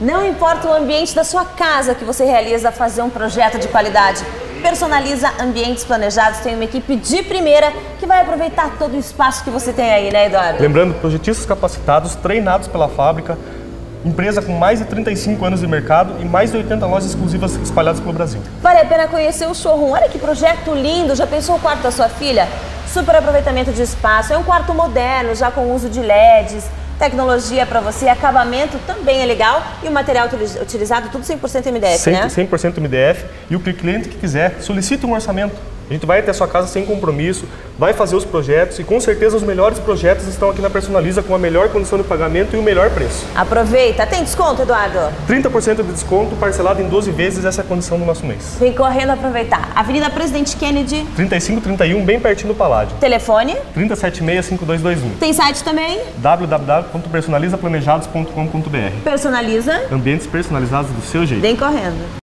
Não importa o ambiente da sua casa que você realiza fazer um projeto de qualidade. Personaliza Ambientes Planejados tem uma equipe de primeira que vai aproveitar todo o espaço que você tem aí, né, Eduardo? Lembrando, projetistas capacitados, treinados pela fábrica, empresa com mais de 35 anos de mercado e mais de 80 lojas exclusivas espalhadas pelo Brasil. Vale a pena conhecer o showroom. Olha que projeto lindo! Já pensou o quarto da sua filha? Super aproveitamento de espaço. É um quarto moderno, já com uso de LEDs Tecnologia para você, acabamento também é legal e o material utilizado tudo 100% MDF, 100, né? 100% MDF e o cliente que quiser solicita um orçamento. A gente vai até a sua casa sem compromisso, vai fazer os projetos e com certeza os melhores projetos estão aqui na Personaliza com a melhor condição de pagamento e o melhor preço. Aproveita. Tem desconto, Eduardo? 30% de desconto parcelado em 12 vezes, essa é a condição do nosso mês. Vem correndo aproveitar. Avenida Presidente Kennedy. 3531, bem pertinho do Paládio. Telefone? 376-5221. Tem site também? www.personalizaplanejados.com.br Personaliza. Ambientes personalizados do seu jeito. Vem correndo.